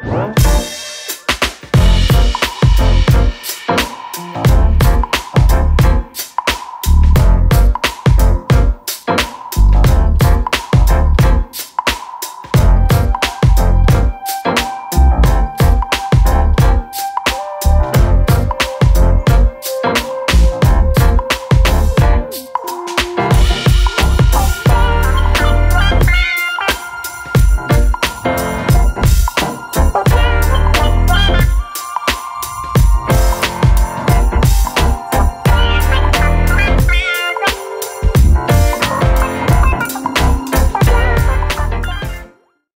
Huh?